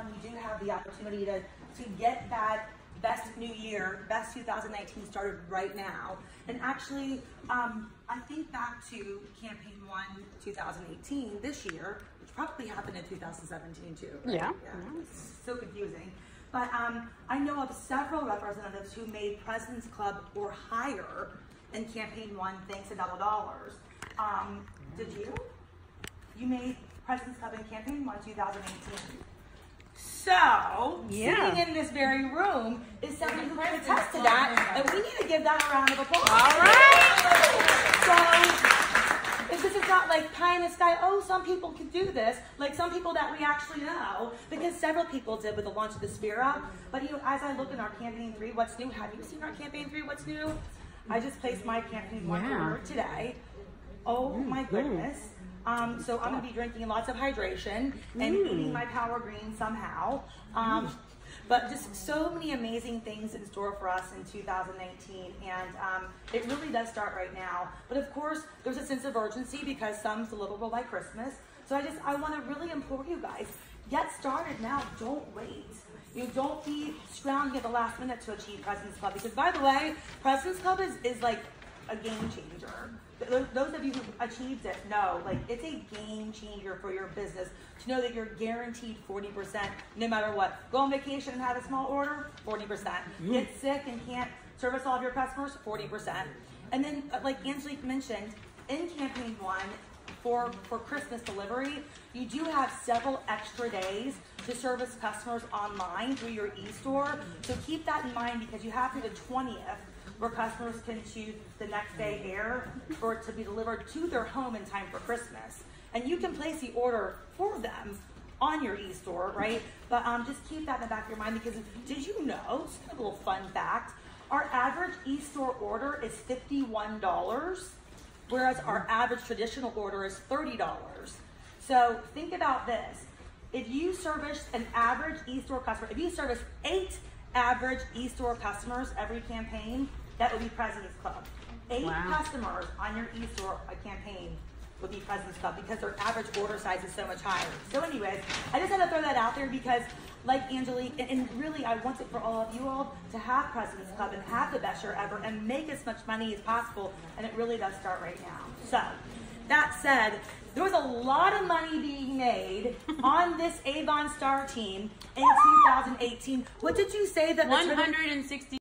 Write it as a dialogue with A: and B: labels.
A: You do have the opportunity to, to get that best new year, best 2019 started right now. And actually, um, I think back to campaign one 2018 this year, which probably happened in 2017 too. Right?
B: Yeah.
A: yeah. It's so confusing. But um, I know of several representatives who made President's Club or higher in campaign one thanks to double dollars. Um, did you? You made President's Club in campaign one 2018. So,
B: Yeah.
A: sitting in this very room is somebody who can attest to that, and we need to give that a round of applause.
B: All right.
A: So, if this is not like pie in the sky, oh, some people can do this, like some people that we actually know, because several people did with the launch of the Spira. But you know, as I look in our campaign three, what's new? Have you seen our campaign three, what's new? I just placed my campaign one
B: Yeah.
A: today. Oh mm, my goodness. Um, so I'm gonna be drinking lots of hydration and eating my power green somehow. Um, but just so many amazing things in store for us in 2019, and um, it really does start right now. But of course, there's a sense of urgency because some's deliverable by Christmas. So I just I want to really implore you guys, get started now. Don't wait. You don't be scrounging at the last minute to achieve President's Club because, by the way, President's Club is, is like a game changer. Th- Those of you who've achieved it know, like, it's a game changer for your business to know that you're guaranteed 40% no matter what. Go on vacation and have a small order, 40%. Get sick and can't service all of your customers, 40%. And then, uh, like Angelique mentioned, in campaign one, for, for Christmas delivery, you do have several extra days to service customers online through your e-store. So keep that in mind because you have to the 20th where customers can choose the next day air for it to be delivered to their home in time for Christmas. And you can place the order for them on your e-store, right? But um, just keep that in the back of your mind because did you know, just a little fun fact, our average e-store order is $51 whereas our average traditional order is $30. So think about this. If you service an average e-store customer, if you service eight average e-store customers every campaign, that would be President's Club. Eight
B: Wow.
A: customers on your e-store uh, campaign would be President's Club because their average order size is so much higher. So anyways, I just had to throw that out there because like Angelique, and, and really I want it for all of you all to have President's Club and have the best year ever and make as much money as possible. And it really does start right now. So that said, there was a lot of money being made on this Avon Star team in 2018. What did you say that
B: 160